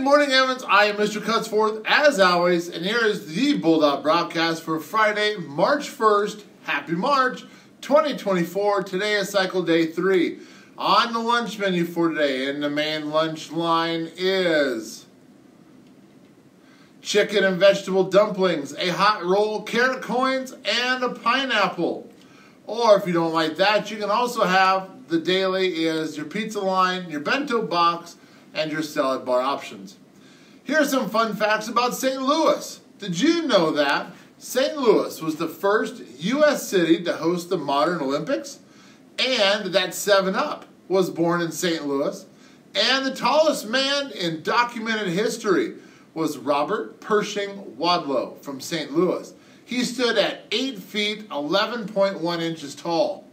Good morning, Evans. I am Mr. Cutsforth, as always, and here is the Bulldog broadcast for Friday, March 1st. Happy March 2024. Today is cycle day three. On the lunch menu for today, and the main lunch line is chicken and vegetable dumplings, a hot roll, carrot coins, and a pineapple. Or if you don't like that, you can also have the daily is your pizza line, your bento box, and your salad bar options. Here are some fun facts about St. Louis. Did you know that St. Louis was the first U.S. city to host the modern Olympics? And that 7 Up was born in St. Louis. And the tallest man in documented history was Robert Pershing Wadlow from St. Louis. He stood at 8 feet 11.1 inches tall.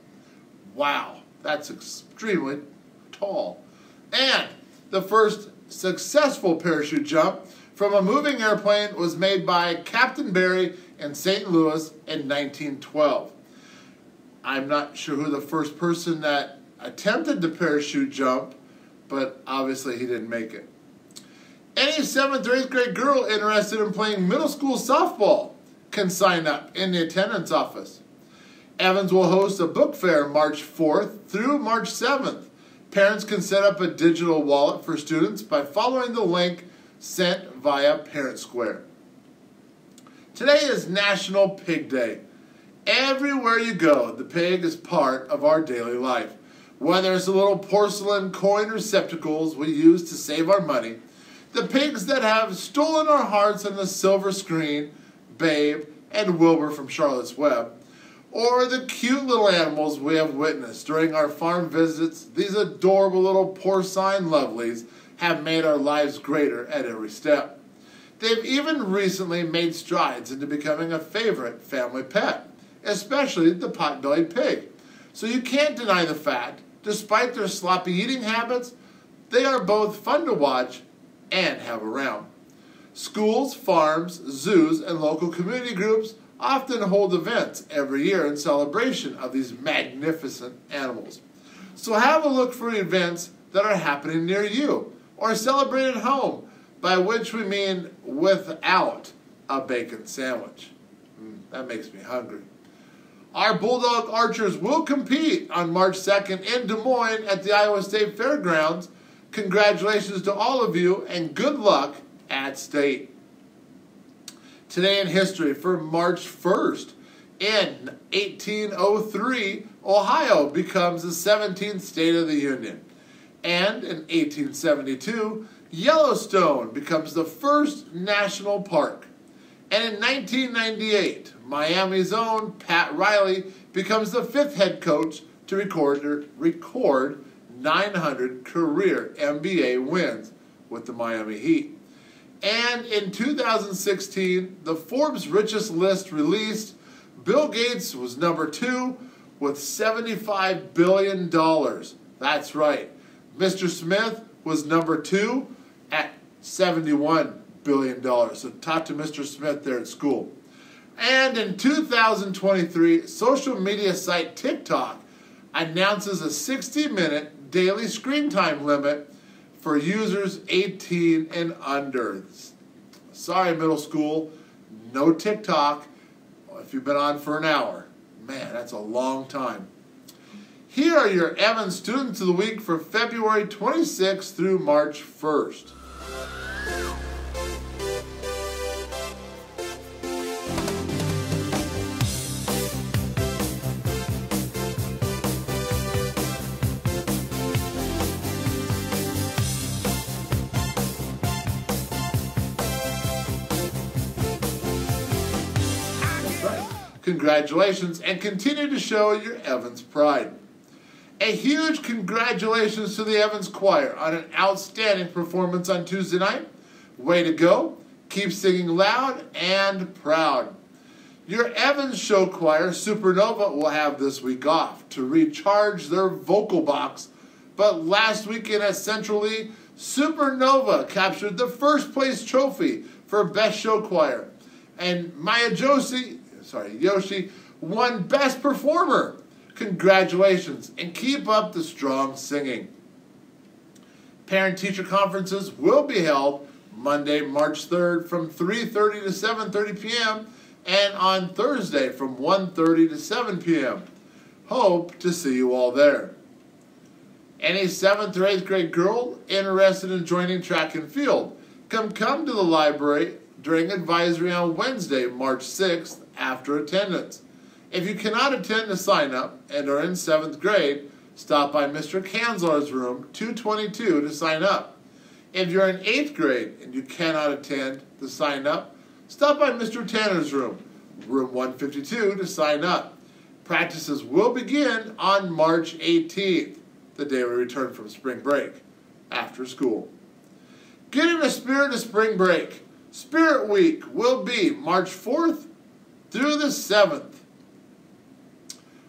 Wow, that's extremely tall. And the first successful parachute jump from a moving airplane was made by Captain Berry in St. Louis in 1912. I'm not sure who the first person that attempted the parachute jump, but obviously he didn't make it. Any 7th or 8th grade girl interested in playing middle school softball can sign up in the attendance office. Evans will host a book fair March 4th through March 7th. Parents can set up a digital wallet for students by following the link sent via Parent Square. Today is National Pig Day. Everywhere you go, the pig is part of our daily life. Whether it's the little porcelain coin receptacles we use to save our money, the pigs that have stolen our hearts on the silver screen, Babe and Wilbur from Charlotte's Web, or the cute little animals we have witnessed during our farm visits, these adorable little porcine lovelies have made our lives greater at every step. They've even recently made strides into becoming a favorite family pet, especially the pot-bellied pig. So you can't deny the fact, despite their sloppy eating habits, they are both fun to watch and have around. Schools, farms, zoos, and local community groups often hold events every year in celebration of these magnificent animals. So have a look for events that are happening near you or celebrate at home, by which we mean without a bacon sandwich. Mm, that makes me hungry. Our Bulldog Archers will compete on March 2nd in Des Moines at the Iowa State Fairgrounds. Congratulations to all of you and good luck at state. Today in history for March 1st. In 1803, Ohio becomes the 17th state of the Union. And in 1872, Yellowstone becomes the first national park. And in 1998, Miami's own Pat Riley becomes the fifth head coach to record, record 900 career NBA wins with the Miami Heat. And in 2016, the Forbes richest list released, Bill Gates was number two with $75 billion. That's right. Mr. Smith was number two at $71 billion. So talk to Mr. Smith there at school. And in 2023, social media site TikTok announces a 60 minute daily screen time limit for users 18 and under. Sorry, middle school, no TikTok if you've been on for an hour. Man, that's a long time. Here are your Evans Students of the Week for February 26th through March 1st. Congratulations and continue to show your Evans pride. A huge congratulations to the Evans Choir on an outstanding performance on Tuesday night. Way to go. Keep singing loud and proud. Your Evans Show Choir, Supernova, will have this week off to recharge their vocal box. But last weekend at Central Lee, Supernova captured the first place trophy for Best Show Choir. And Maya Josie sorry, Yoshi won Best Performer. Congratulations, and keep up the strong singing. Parent-teacher conferences will be held Monday, March 3rd from 3.30 to 7.30 p.m. and on Thursday from 1.30 to 7 p.m. Hope to see you all there. Any 7th or 8th grade girl interested in joining track and field, come come to the library during advisory on Wednesday, March 6th after attendance. If you cannot attend to sign up and are in 7th grade, stop by Mr. Kanzler's room 222 to sign up. If you're in 8th grade and you cannot attend to sign up, stop by Mr. Tanner's room, room 152 to sign up. Practices will begin on March 18th, the day we return from spring break, after school. Get in the spirit of spring break. Spirit Week will be March 4th through the 7th.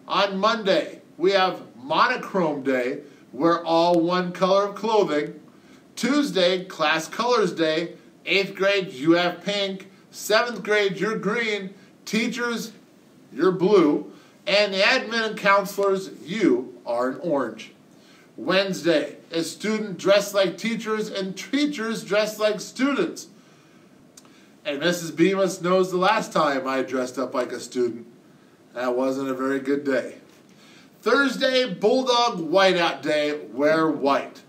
On Monday, we have Monochrome Day, wear all one color of clothing. Tuesday, Class Colors Day. 8th grade, you have pink. 7th grade, you're green. Teachers, you're blue. And the admin and counselors, you are an orange. Wednesday, a student dressed like teachers and teachers dressed like students. And Mrs. Bemis knows the last time I dressed up like a student. That wasn't a very good day. Thursday, Bulldog Whiteout Day, wear white.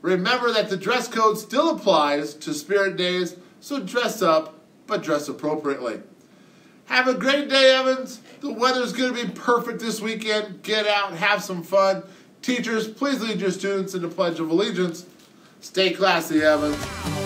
Remember that the dress code still applies to Spirit Days, so dress up, but dress appropriately. Have a great day, Evans. The weather's going to be perfect this weekend. Get out, have some fun. Teachers, please lead your students in the Pledge of Allegiance. Stay classy, Evans.